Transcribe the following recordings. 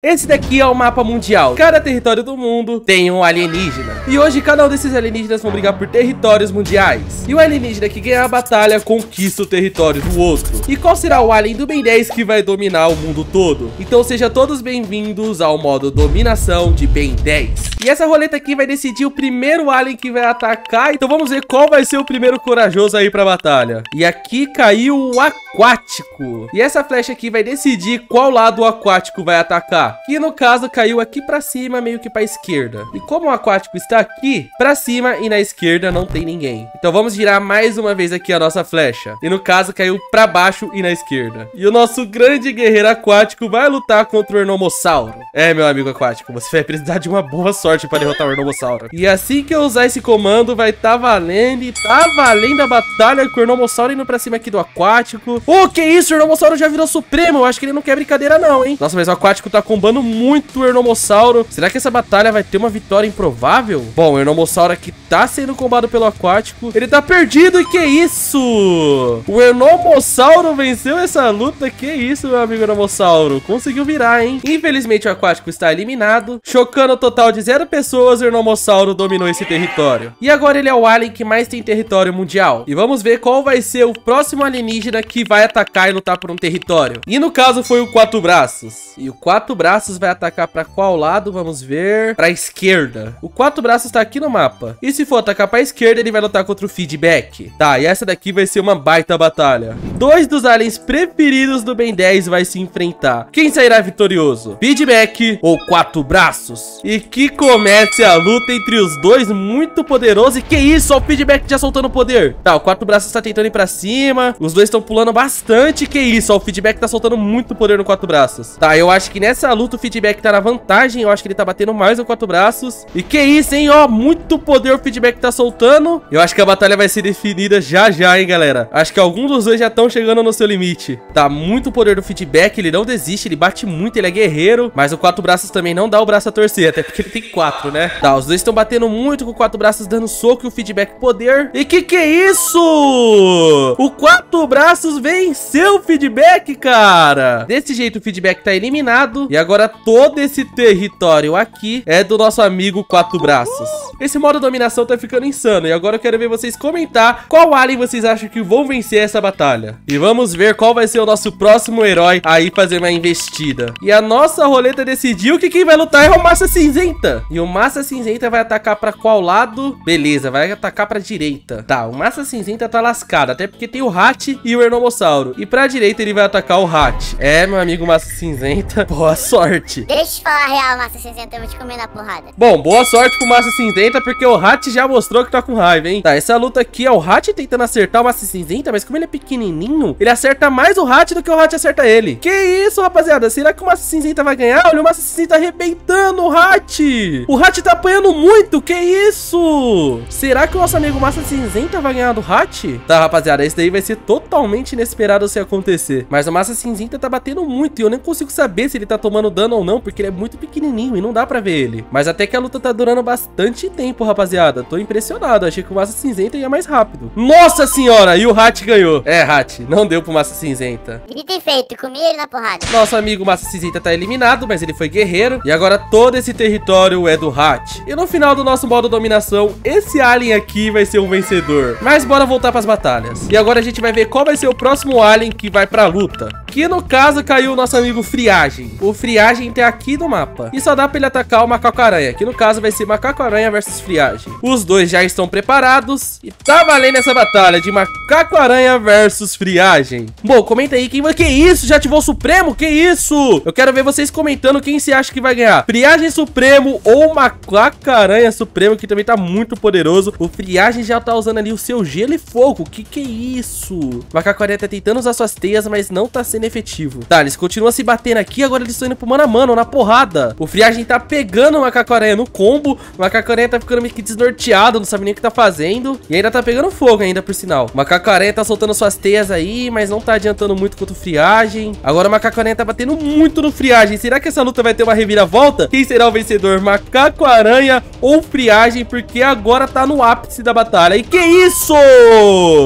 Esse daqui é o mapa mundial. Cada território do mundo tem um alienígena. E hoje cada um desses alienígenas vão brigar por territórios mundiais. E o alienígena que ganhar a batalha conquista o território do outro. E qual será o alien do Ben 10 que vai dominar o mundo todo? Então sejam todos bem-vindos ao modo dominação de Ben 10. E essa roleta aqui vai decidir o primeiro alien que vai atacar. Então vamos ver qual vai ser o primeiro corajoso aí pra batalha. E aqui caiu o aquático. E essa flecha aqui vai decidir qual lado o aquático vai atacar. Que no caso caiu aqui pra cima, meio que pra esquerda. E como o aquático está aqui, pra cima e na esquerda não tem ninguém. Então vamos girar mais uma vez aqui a nossa flecha. E no caso caiu pra baixo e na esquerda. E o nosso grande guerreiro aquático vai lutar contra o Ernomossauro. É, meu amigo aquático, você vai precisar de uma boa sorte pra derrotar o Ernomossauro. E assim que eu usar esse comando, vai tá valendo e tá valendo a batalha com o Ernomossauro indo pra cima aqui do aquático. Oh, que isso? O Ernomossauro já virou supremo. Eu acho que ele não quer brincadeira não, hein? Nossa, mas o aquático tá com combando muito o Ernomossauro. Será que essa batalha vai ter uma vitória improvável? Bom, o Ernomossauro aqui tá sendo combado pelo aquático. Ele tá perdido e que isso? O Ernomossauro venceu essa luta. Que isso, meu amigo Ernomossauro? Conseguiu virar, hein? Infelizmente o aquático está eliminado. Chocando o total de zero pessoas, o Ernomossauro dominou esse território. E agora ele é o alien que mais tem território mundial. E vamos ver qual vai ser o próximo alienígena que vai atacar e lutar por um território. E no caso foi o Quatro Braços. E o Quatro Braços braços vai atacar para qual lado? Vamos ver. Para a esquerda. O quatro braços tá aqui no mapa. E se for atacar para a esquerda, ele vai lutar contra o feedback. Tá, e essa daqui vai ser uma baita batalha. Dois dos aliens preferidos do Ben 10 vai se enfrentar. Quem sairá vitorioso? Feedback ou quatro braços? E que comece a luta entre os dois, muito poderoso. E que isso? O feedback já soltando poder. Tá, o quatro braços tá tentando ir pra cima. Os dois estão pulando bastante. Que isso? O feedback tá soltando muito poder no quatro braços. Tá, eu acho que nessa luta o feedback tá na vantagem. Eu acho que ele tá batendo mais no quatro braços. E que isso, hein? Ó, muito poder o feedback tá soltando. Eu acho que a batalha vai ser definida já já, hein, galera. Acho que alguns dos dois já estão chegando no seu limite. Tá muito poder do feedback. Ele não desiste, ele bate muito, ele é guerreiro. Mas o quatro braços também não dá o braço a torcer. Até porque ele tem quatro, né? Tá, os dois estão batendo muito com o quatro braços, dando soco e o feedback poder. E que que é isso? O quatro braços venceu o feedback, cara. Desse jeito o feedback tá eliminado. E agora todo esse território aqui é do nosso amigo Quatro Braços. Esse modo dominação tá ficando insano. E agora eu quero ver vocês comentar qual alien vocês acham que vão vencer essa batalha. E vamos ver qual vai ser o nosso próximo herói aí fazer uma investida. E a nossa roleta decidiu que quem vai lutar é o Massa Cinzenta. E o Massa Cinzenta vai atacar pra qual lado? Beleza, vai atacar pra direita. Tá, o Massa Cinzenta tá lascado, até porque tem o Hat e o Ernomossauro. E pra direita ele vai atacar o Hat. É, meu amigo Massa Cinzenta, boa sorte sorte. Deixa eu falar a real, Massa Cinzenta, eu vou te comer na porrada. Bom, boa sorte pro Massa Cinzenta, porque o Hat já mostrou que tá com raiva, hein? Tá, essa luta aqui é o Hat tentando acertar o Massa Cinzenta, mas como ele é pequenininho, ele acerta mais o Hat do que o Hat acerta ele. Que isso, rapaziada? Será que o Massa Cinzenta vai ganhar? Olha, o Massa Cinzenta arrebentando o Hat. O Hat tá apanhando muito, que isso? Será que o nosso amigo Massa Cinzenta vai ganhar do Hat? Tá, rapaziada, esse daí vai ser totalmente inesperado se acontecer. Mas o Massa Cinzenta tá batendo muito e eu nem consigo saber se ele tá tomando dano ou não, porque ele é muito pequenininho e não dá pra ver ele. Mas até que a luta tá durando bastante tempo, rapaziada. Tô impressionado, achei que o Massa Cinzenta ia mais rápido. Nossa senhora, e o Hat ganhou. É, Hat, não deu pro Massa Cinzenta. Dito e feito, comi ele na porrada. Nosso amigo Massa Cinzenta tá eliminado, mas ele foi guerreiro. E agora todo esse território é do Hat. E no final do nosso modo dominação, esse alien aqui vai ser um vencedor. Mas bora voltar pras batalhas. E agora a gente vai ver qual vai ser o próximo alien que vai pra luta. Que no caso caiu o nosso amigo Friagem. O Friagem tem aqui no mapa. E só dá pra ele atacar o Macaco-Aranha. Que no caso vai ser Macaco-Aranha versus Friagem. Os dois já estão preparados. E tá valendo essa batalha de Macaco-Aranha versus Friagem. Bom, comenta aí quem vai... Que isso? Já ativou o Supremo? Que isso? Eu quero ver vocês comentando quem se acha que vai ganhar. Friagem Supremo ou Macaco-Aranha Supremo, que também tá muito poderoso. O Friagem já tá usando ali o seu gelo e fogo. Que que é isso? Macaco-Aranha tá tentando usar suas teias, mas não tá sendo efetivo. Tá, eles continuam se batendo aqui. Agora eles estão indo pro mano a mano, na porrada. O Friagem tá pegando o Macaco-Aranha no combo. O Macaco-Aranha tá ficando meio que desnorteado, não sabe nem o que tá fazendo. E ainda tá pegando fogo ainda, por sinal. O Macaco-Aranha tá soltando suas teias aí, mas não tá adiantando muito contra o Friagem. Agora o Macaco-Aranha tá batendo muito no Friagem. Será que essa luta vai ter uma reviravolta? Quem será o vencedor? Macaco-Aranha ou Friagem? Porque agora tá no ápice da batalha. E que isso?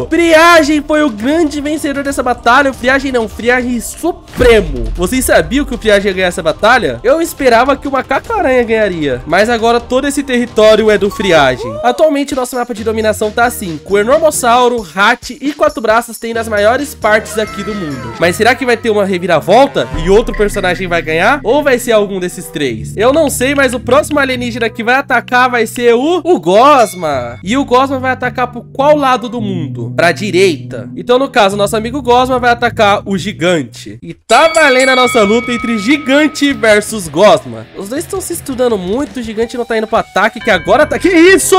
Friagem foi o grande vencedor dessa batalha. O Friagem não, Friagem supremo. Vocês sabiam que o Friagem ia ganhar essa batalha? Eu esperava que o Macaco-Aranha ganharia, mas agora todo esse território é do Friagem. Atualmente, nosso mapa de dominação tá assim, com o Enormossauro, Hat e Quatro Braços tendo as maiores partes aqui do mundo. Mas será que vai ter uma reviravolta e outro personagem vai ganhar? Ou vai ser algum desses três? Eu não sei, mas o próximo alienígena que vai atacar vai ser o, o Gosma. E o Gosma vai atacar por qual lado do mundo? Pra direita. Então, no caso, nosso amigo Gosma vai atacar o Gigante. E tá valendo a nossa luta entre Gigante versus Gosma. Os dois estão se estudando muito, o Gigante não tá indo pro ataque, que agora tá... Que isso?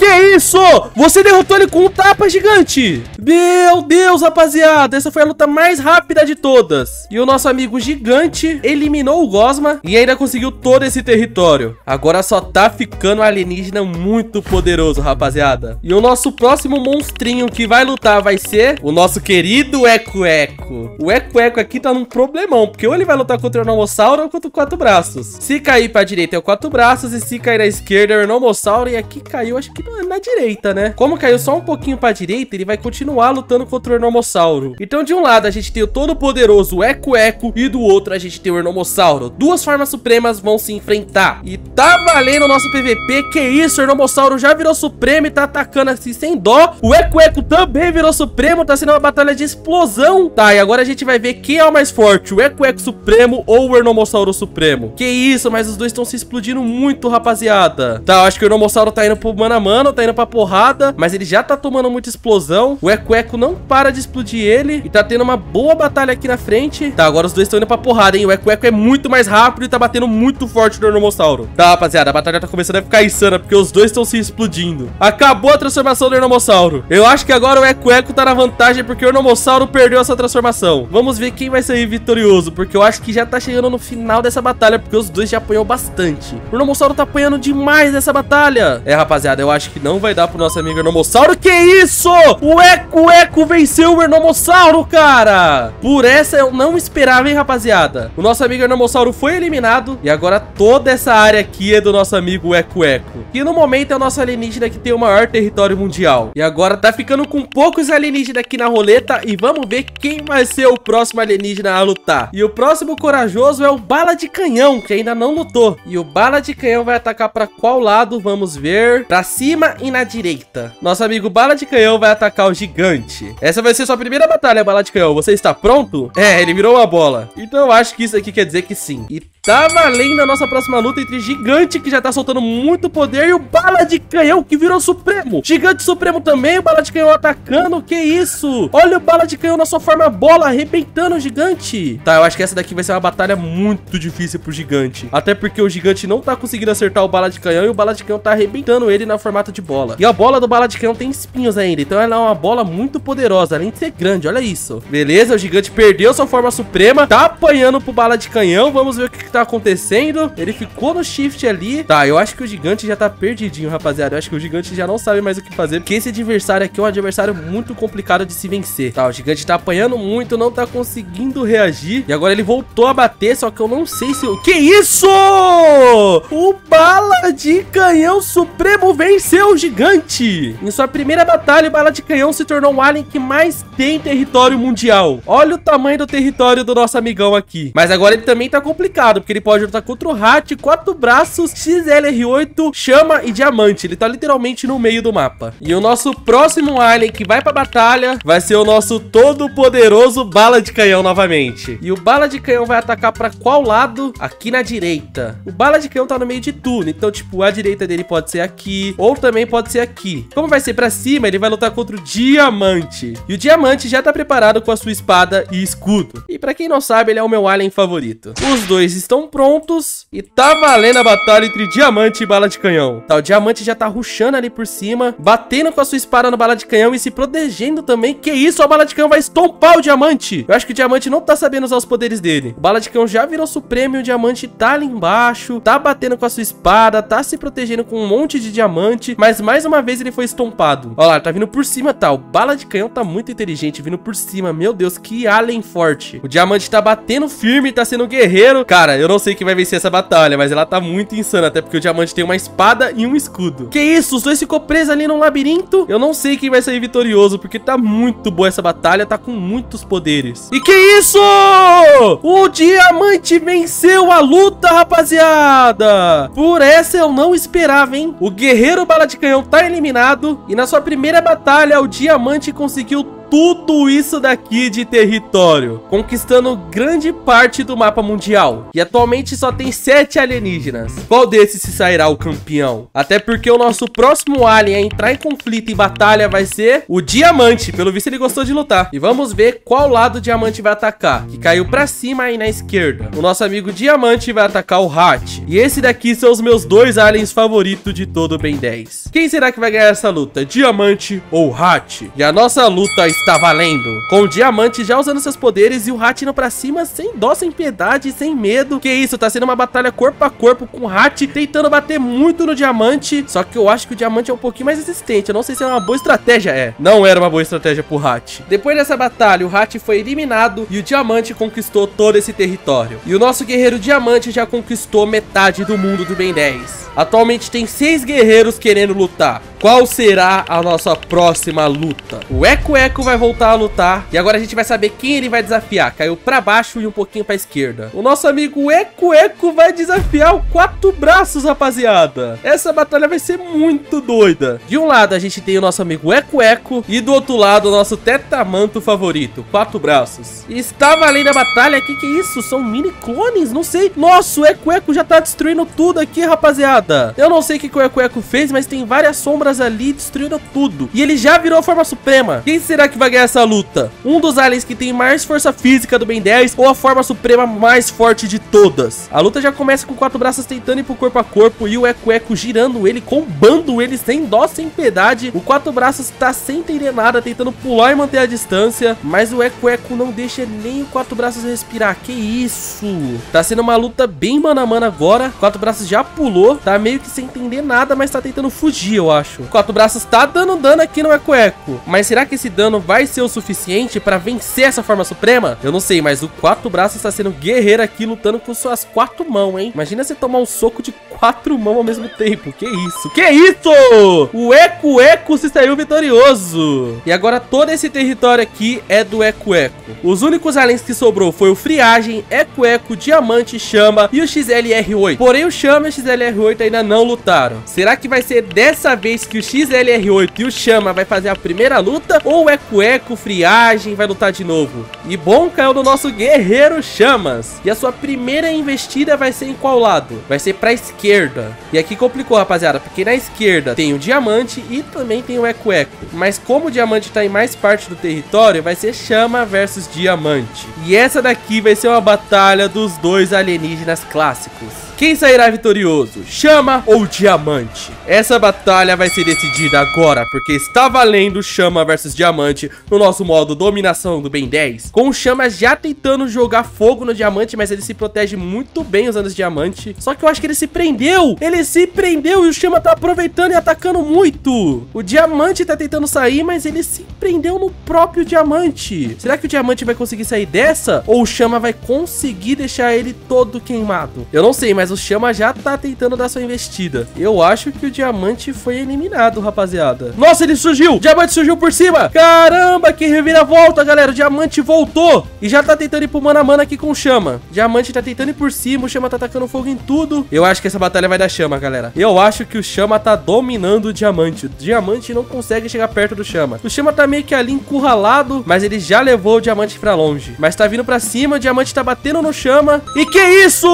Que isso? Você derrotou ele com um tapa gigante. Meu Deus, rapaziada. Essa foi a luta mais rápida de todas. E o nosso amigo gigante eliminou o Gosma e ainda conseguiu todo esse território. Agora só tá ficando alienígena muito poderoso, rapaziada. E o nosso próximo monstrinho que vai lutar vai ser o nosso querido Eco Eco. O Eco Eco aqui tá num problemão, porque ou ele vai lutar contra o Enormossauro ou contra o Quatro Braços. Se cair pra direita é o Quatro Braços e se cair na esquerda é o Enormossauro. E aqui caiu, acho que na direita, né? Como caiu só um pouquinho pra direita, ele vai continuar lutando contra o Enormossauro. Então, de um lado, a gente tem o todo-poderoso Eco Eco e do outro, a gente tem o Enormossauro. Duas formas supremas vão se enfrentar. E tá valendo o nosso PVP. Que isso, o Enormossauro já virou supremo e tá atacando assim sem dó. O Eco Eco também virou supremo, tá sendo uma batalha de explosão. Tá, e agora a gente vai ver quem é o mais forte, o Eco Eco Supremo ou o Enormossauro Supremo. Que isso, mas os dois estão se explodindo muito, rapaziada. Tá, eu acho que o Enormossauro tá indo pro mano a mano, tá indo pra porrada, mas ele já tá tomando muita explosão. O Eco Eco não para de explodir ele e tá tendo uma boa batalha aqui na frente. Tá, agora os dois estão indo pra porrada, hein? O Eco Eco é muito mais rápido e tá batendo muito forte no Enormossauro. Tá, rapaziada, a batalha tá começando a ficar insana porque os dois estão se explodindo. Acabou a transformação do Enormossauro. Eu acho que agora o Eco Eco tá na vantagem porque o Enormossauro perdeu essa transformação. Vamos ver quem vai sair vitorioso, porque eu acho que já tá chegando no final dessa batalha, porque os dois já apanhou bastante. O Enormossauro tá apanhando demais nessa batalha. É, rapaziada, eu acho que não vai dar pro nosso amigo Ernomossauro. Que isso? O Eco Eco venceu o Ernomossauro, cara. Por essa eu não esperava, hein, rapaziada. O nosso amigo Ernomossauro foi eliminado. E agora toda essa área aqui é do nosso amigo Eco Eco. Que no momento é o nosso alienígena que tem o maior território mundial. E agora tá ficando com poucos alienígenas aqui na roleta. E vamos ver quem vai ser o próximo alienígena a lutar. E o próximo corajoso é o Bala de Canhão, que ainda não lutou. E o Bala de Canhão vai atacar pra qual lado? Vamos ver. Pra cima e na direita. Nosso amigo Bala de Canhão vai atacar o gigante. Essa vai ser sua primeira batalha, Bala de Canhão. Você está pronto? É, ele virou uma bola. Então eu acho que isso aqui quer dizer que sim. E Tá valendo a nossa próxima luta entre Gigante, que já tá soltando muito poder, e o Bala de Canhão, que virou Supremo. Gigante Supremo também, o Bala de Canhão atacando, que isso? Olha o Bala de Canhão na sua forma bola, arrebentando o Gigante. Tá, eu acho que essa daqui vai ser uma batalha muito difícil pro Gigante. Até porque o Gigante não tá conseguindo acertar o Bala de Canhão, e o Bala de Canhão tá arrebentando ele na formato de bola. E a bola do Bala de Canhão tem espinhos ainda, então ela é uma bola muito poderosa, além de ser grande, olha isso. Beleza, o Gigante perdeu sua forma suprema, tá apanhando pro Bala de Canhão, vamos ver o que, que tá acontecendo. Ele ficou no shift ali. Tá, eu acho que o gigante já tá perdidinho, rapaziada. Eu acho que o gigante já não sabe mais o que fazer. Porque esse adversário aqui é um adversário muito complicado de se vencer. Tá, o gigante tá apanhando muito, não tá conseguindo reagir. E agora ele voltou a bater, só que eu não sei se... Que isso? O Bala de Canhão Supremo venceu o gigante. Em sua primeira batalha, o Bala de Canhão se tornou o alien que mais tem território mundial. Olha o tamanho do território do nosso amigão aqui. Mas agora ele também tá complicado, porque ele pode lutar contra o Hat, quatro braços, XLR8, chama e diamante. Ele tá literalmente no meio do mapa. E o nosso próximo alien que vai pra batalha vai ser o nosso todo-poderoso Bala de Canhão novamente. E o Bala de Canhão vai atacar pra qual lado? Aqui na direita. O Bala de Canhão tá no meio de tudo, então, tipo, a direita dele pode ser aqui, ou também pode ser aqui. Como vai ser pra cima, ele vai lutar contra o Diamante. E o Diamante já tá preparado com a sua espada e escudo. E pra quem não sabe, ele é o meu alien favorito. Os dois estão prontos e tá valendo a batalha entre Diamante e Bala de Canhão. Tá, o Diamante já tá ruxando ali por cima, batendo com a sua espada no Bala de Canhão e se protegendo também. Que isso, a Bala de Canhão vai estompar o Diamante. Eu acho que o Diamante não tá sabendo usar os poderes dele. O Bala de Canhão já virou Supremo e o Diamante tá ali embaixo, tá batendo com a sua espada, tá se protegendo com um monte de diamante. mas mais uma vez ele foi estompado. Olha lá, tá vindo por cima, tá? O bala de canhão tá muito inteligente, vindo por cima. Meu Deus, que alien forte. O diamante tá batendo firme, tá sendo guerreiro. Cara, eu não sei quem vai vencer essa batalha, mas ela tá muito insana, até porque o diamante tem uma espada e um escudo. Que isso? Os dois ficou presos ali num labirinto? Eu não sei quem vai sair vitorioso, porque tá muito boa essa batalha, tá com muitos poderes. E que isso? O diamante venceu a luta, rapaziada! Por essa eu não esperava, hein? O guerreiro bala de canhão tá eliminado e na sua primeira batalha o diamante conseguiu tudo isso daqui de território, conquistando grande parte do mapa mundial. E atualmente só tem sete alienígenas. Qual desses se sairá o campeão? Até porque o nosso próximo alien a entrar em conflito e batalha vai ser o Diamante. Pelo visto ele gostou de lutar. E vamos ver qual lado o Diamante vai atacar. Que caiu pra cima aí na esquerda. O nosso amigo Diamante vai atacar o Hat. E esse daqui são os meus dois aliens favoritos de todo o Ben 10. Quem será que vai ganhar essa luta? Diamante ou Hat? E a nossa luta está está valendo. Com o Diamante já usando seus poderes e o Hat indo pra cima sem dó, sem piedade, sem medo. Que isso, tá sendo uma batalha corpo a corpo com o Hat tentando bater muito no Diamante. Só que eu acho que o Diamante é um pouquinho mais resistente. Eu não sei se é uma boa estratégia. É, não era uma boa estratégia pro Hat. Depois dessa batalha, o Hat foi eliminado e o Diamante conquistou todo esse território. E o nosso guerreiro Diamante já conquistou metade do mundo do Ben 10. Atualmente tem seis guerreiros querendo lutar. Qual será a nossa próxima luta? O Eco Eco vai voltar a lutar. E agora a gente vai saber quem ele vai desafiar. Caiu pra baixo e um pouquinho pra esquerda. O nosso amigo Eco Eco vai desafiar o Quatro Braços, rapaziada. Essa batalha vai ser muito doida. De um lado a gente tem o nosso amigo Eco Eco. E do outro lado o nosso tetamanto favorito, Quatro Braços. E está valendo a batalha. Que que é isso? São mini clones? Não sei. Nossa, o Eco Eco já tá destruindo tudo aqui, rapaziada. Eu não sei o que, que o Eco Eco fez, mas tem várias sombras ali destruindo tudo. E ele já virou a forma suprema. Quem será que vai ganhar essa luta? Um dos aliens que tem mais força física do Ben 10 ou a forma suprema mais forte de todas? A luta já começa com quatro braços tentando ir pro corpo a corpo e o Eco Eco girando ele, combando ele sem dó, sem piedade. O quatro braços tá sem entender nada, tentando pular e manter a distância, mas o Eco Eco não deixa nem o quatro braços respirar. Que isso? Tá sendo uma luta bem mano a mano agora. Quatro braços já pulou, tá meio que sem entender nada, mas tá tentando fugir, eu acho. Quatro braços tá dando dano aqui no Eco Eco, mas será que esse dano vai ser o suficiente para vencer essa forma suprema? Eu não sei, mas o quatro braços está sendo guerreiro aqui lutando com suas quatro mãos, hein? Imagina você tomar um soco de quatro mãos ao mesmo tempo. Que isso? Que isso? O Eco Eco se saiu vitorioso. E agora todo esse território aqui é do Eco Eco. Os únicos aliens que sobrou foi o Friagem, Eco Eco, Diamante, Chama e o XLR8. Porém o Chama e o XLR8 ainda não lutaram. Será que vai ser dessa vez que o XLR8 e o Chama vai fazer a primeira luta? Ou o Eco Eco, Friagem vai lutar de novo? E bom caiu do nosso guerreiro Chamas. E a sua primeira investida vai ser em qual lado? Vai ser pra esquerda. E aqui complicou, rapaziada, porque na esquerda tem o Diamante e também tem o Eco Eco. Mas como o Diamante tá em mais parte do território, vai ser Chama versus Diamante. E essa daqui vai ser uma batalha dos dois alienígenas clássicos. Quem sairá vitorioso? Chama ou Diamante? Essa batalha vai ser decidida agora, porque está valendo Chama versus Diamante no nosso modo dominação do Ben 10. Com o Chama já tentando jogar fogo no Diamante, mas ele se protege muito bem usando esse Diamante. Só que eu acho que ele se prendeu! Ele se prendeu e o Chama tá aproveitando e atacando muito! O Diamante tá tentando sair, mas ele se prendeu no próprio Diamante. Será que o Diamante vai conseguir sair dessa? Ou o Chama vai conseguir deixar ele todo queimado? Eu não sei, mas o Chama já tá tentando dar sua investida. Eu acho que o Diamante foi eliminado, rapaziada. Nossa, ele surgiu! Diamante surgiu por cima! Caramba, que reviravolta, galera! O Diamante voltou e já tá tentando ir pro mano a mano aqui com o Chama. Diamante tá tentando ir por cima, o Chama tá atacando fogo em tudo. Eu acho que essa batalha vai dar Chama, galera. Eu acho que o Chama tá dominando o Diamante. O Diamante não consegue chegar perto do Chama. O Chama tá meio que ali encurralado, mas ele já levou o Diamante pra longe. Mas tá vindo pra cima, o Diamante tá batendo no Chama. E que isso?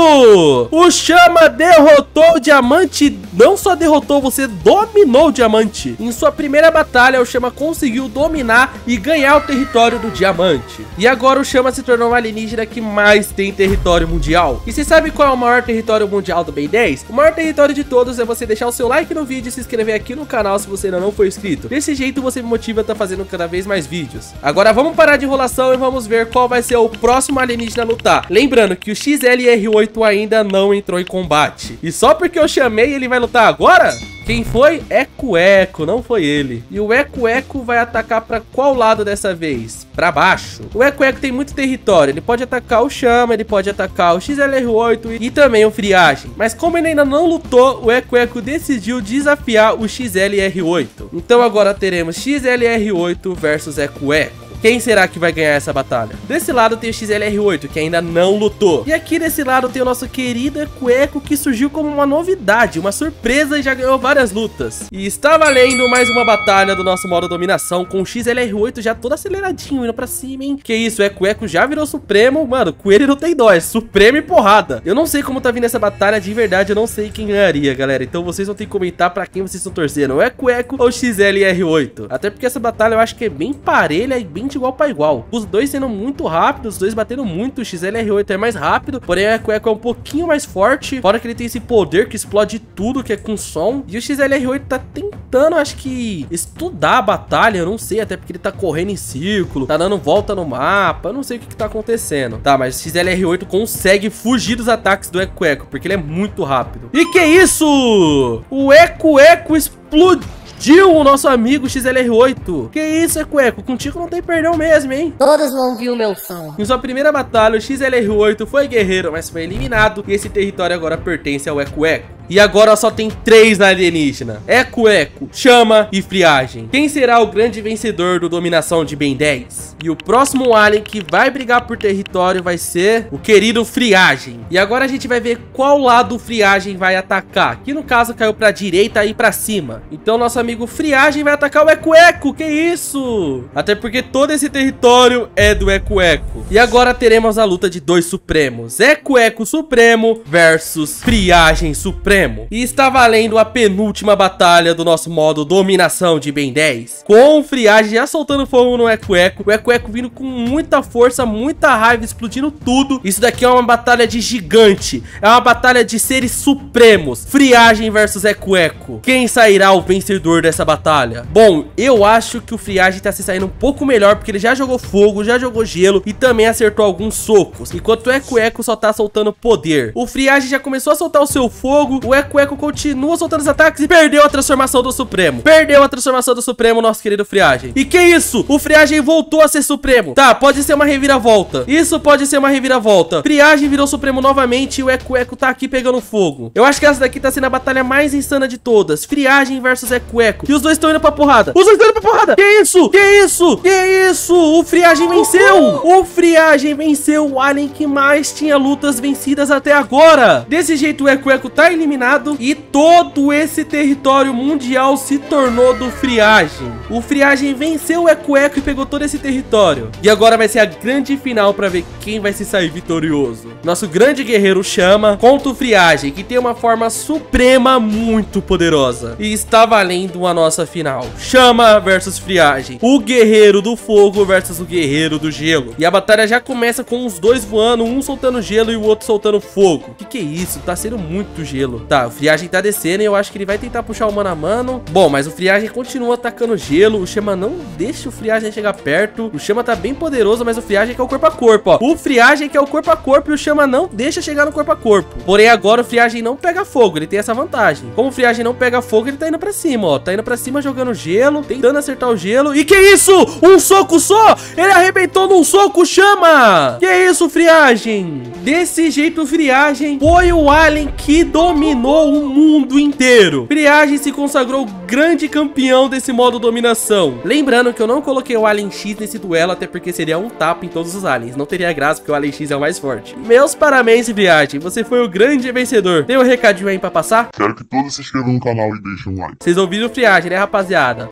O Chama derrotou o Diamante. Não só derrotou, você dominou o Diamante. Em sua primeira batalha, o Chama conseguiu dominar e ganhar o território do Diamante. E agora o Chama se tornou o alienígena que mais tem território mundial. E você sabe qual é o maior território mundial do Ben 10? O maior território de todos é você deixar o seu like no vídeo e se inscrever aqui no canal se você ainda não for inscrito. Desse jeito você me motiva a estar tá fazendo cada vez mais vídeos. Agora vamos parar de enrolação e vamos ver qual vai ser o próximo alienígena a lutar. Lembrando que o XLR8 ainda não entrou entrou em combate. E só porque eu chamei, ele vai lutar agora? Quem foi? Eco Eco, não foi ele. E o Eco Eco vai atacar pra qual lado dessa vez? Pra baixo. O Eco Eco tem muito território, ele pode atacar o Chama, ele pode atacar o XLR8 e também o Friagem. Mas como ele ainda não lutou, o Eco Eco decidiu desafiar o XLR8. Então agora teremos XLR8 versus Eco Eco. Quem será que vai ganhar essa batalha? Desse lado tem o XLR8, que ainda não lutou. E aqui desse lado tem o nosso querido Eco que surgiu como uma novidade, uma surpresa e já ganhou várias lutas. E está valendo mais uma batalha do nosso modo dominação, com o XLR8 já todo aceleradinho, indo pra cima, hein? Que isso, o Eco já virou Supremo. Mano, com ele não tem dó, é Supremo e porrada. Eu não sei como tá vindo essa batalha, de verdade, eu não sei quem ganharia, galera. Então vocês vão ter que comentar pra quem vocês estão torcendo, o Eco ou o XLR8. Até porque essa batalha eu acho que é bem parelha e bem igual para igual. Os dois sendo muito rápidos, os dois batendo muito. O XLR8 é mais rápido, porém o Eco é um pouquinho mais forte. Fora que ele tem esse poder que explode tudo, que é com som. E o XLR8 tá tentando, acho que, estudar a batalha. Eu não sei, até porque ele tá correndo em círculo, tá dando volta no mapa. Eu não sei o que, que tá acontecendo. Tá, mas o XLR8 consegue fugir dos ataques do Eco Eco, porque ele é muito rápido. E que isso? O Eco Eco explodiu Explodiu o nosso amigo XLR8. Que isso, Eco Contigo não tem perdão mesmo, hein? Todos vão ouvir o meu som. Em sua primeira batalha, o XLR8 foi guerreiro, mas foi eliminado. E esse território agora pertence ao Eco Eco. E agora só tem três na alienígena. Eco Eco, Chama e Friagem. Quem será o grande vencedor do Dominação de Ben 10? E o próximo alien que vai brigar por território vai ser o querido Friagem. E agora a gente vai ver qual lado Friagem vai atacar. Que no caso caiu pra direita e pra cima. Então nosso amigo Friagem vai atacar o Eco Eco. Que isso? Até porque todo esse território é do Eco Eco. E agora teremos a luta de dois Supremos. Eco Eco Supremo versus Friagem Supremo. E está valendo a penúltima batalha do nosso modo dominação de Ben 10. Com Friagem já soltando fogo no Eco Eco. O Eco Eco vindo com muita força, muita raiva, explodindo tudo. Isso daqui é uma batalha de gigante. É uma batalha de seres supremos. Friagem versus Eco Eco. Quem sairá o vencedor dessa batalha? Bom, eu acho que o Friagem tá se saindo um pouco melhor, porque ele já jogou fogo, já jogou gelo e também acertou alguns socos. Enquanto o Eco Eco só tá soltando poder. O Friagem já começou a soltar o seu fogo, o Eco Eco continua soltando os ataques e perdeu a transformação do Supremo. Perdeu a transformação do Supremo, nosso querido Friagem. E que isso? O Friagem voltou a ser Supremo. Tá, pode ser uma reviravolta. Isso pode ser uma reviravolta. Friagem virou Supremo novamente e o Eco Eco tá aqui pegando fogo. Eu acho que essa daqui tá sendo a batalha mais insana de todas. Friagem versus Eco Eco. E os dois estão indo pra porrada. Os dois estão indo pra porrada. Que isso? Que isso? Que isso? O Friagem venceu. O Friagem venceu o alien que mais tinha lutas vencidas até agora. Desse jeito o Eco Eco tá eliminado eliminado e todo esse território mundial se tornou do Friagem. O Friagem venceu o Eco Eco e pegou todo esse território. E agora vai ser a grande final para ver quem vai se sair vitorioso. Nosso grande guerreiro Chama contra o Friagem, que tem uma forma suprema muito poderosa. E está valendo a nossa final. Chama versus Friagem. O guerreiro do fogo versus o guerreiro do gelo. E a batalha já começa com os dois voando, um soltando gelo e o outro soltando fogo. Que que é isso? Tá sendo muito gelo. Tá, o Friagem tá descendo e eu acho que ele vai tentar puxar o mano a mano. Bom, mas o Friagem continua atacando gelo. O Chama não deixa o Friagem chegar perto. O Chama tá bem poderoso, mas o Friagem quer o corpo a corpo, ó. O Friagem quer o corpo a corpo e o Chama não deixa chegar no corpo a corpo. Porém, agora o Friagem não pega fogo. Ele tem essa vantagem. Como o Friagem não pega fogo, ele tá indo pra cima, ó. Tá indo pra cima jogando gelo, tentando acertar o gelo. E que isso? Um soco só? Ele arrebentou num soco, Chama! Que isso, Friagem? Desse jeito, o Friagem foi o alien que dominou dominou o mundo inteiro. Friagem se consagrou grande campeão desse modo dominação. Lembrando que eu não coloquei o Alien X nesse duelo, até porque seria um tapa em todos os aliens. Não teria graça, porque o Alien X é o mais forte. Meus parabéns, Friagem. Você foi o grande vencedor. Tem um recadinho aí pra passar? Quero que todos se inscrevam no canal e deixem um like. Vocês ouviram o Friagem, né, rapaziada?